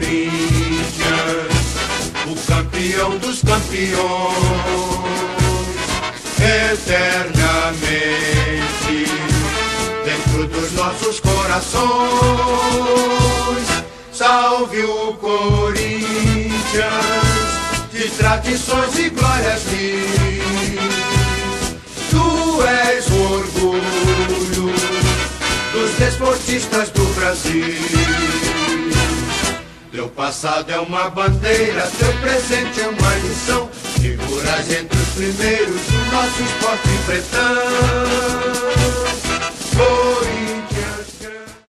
Corinthians, o campeão dos campeões, eternamente dentro dos nossos corações. Salve o Corinthians, de tradições e glórias mil. Tu és o orgulho dos desportistas do Brasil. Teu passado é uma bandeira, teu presente é uma lição. Figuras entre os primeiros do nosso esporte.